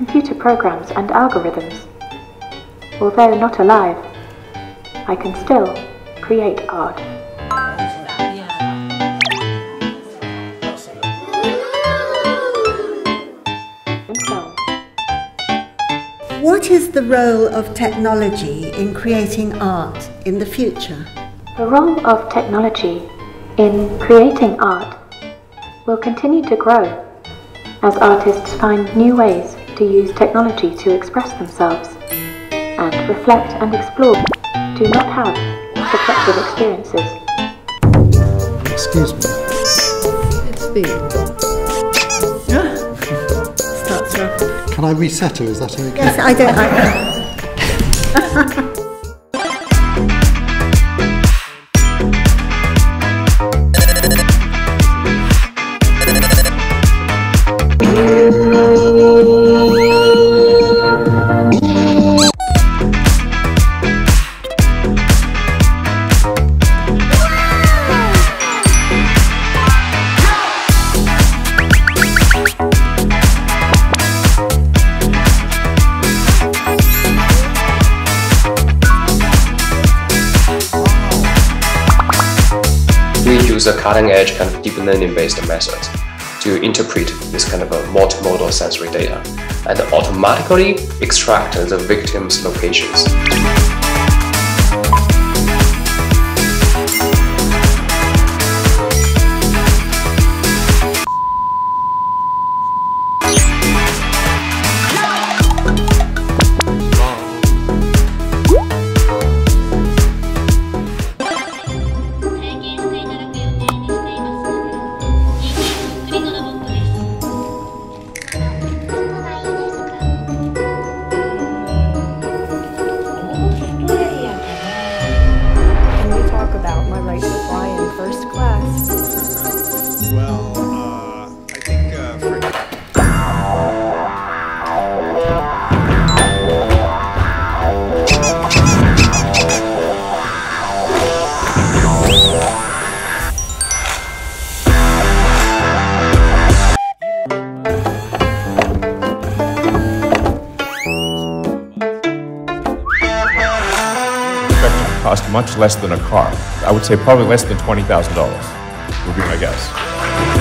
computer programs and algorithms. Although not alive, I can still create art. What is the role of technology in creating art in the future? The role of technology in creating art will continue to grow as artists find new ways to use technology to express themselves and reflect and explore do not have subjective experiences. Excuse me. It's big. Starts off. Can I reset her? Is that okay? Yes, I don't. I, use a cutting-edge kind of deep learning-based method to interpret this kind of a multimodal sensory data and automatically extract the victim's locations. Cost much less than a car. I would say probably less than $20,000 would be my guess.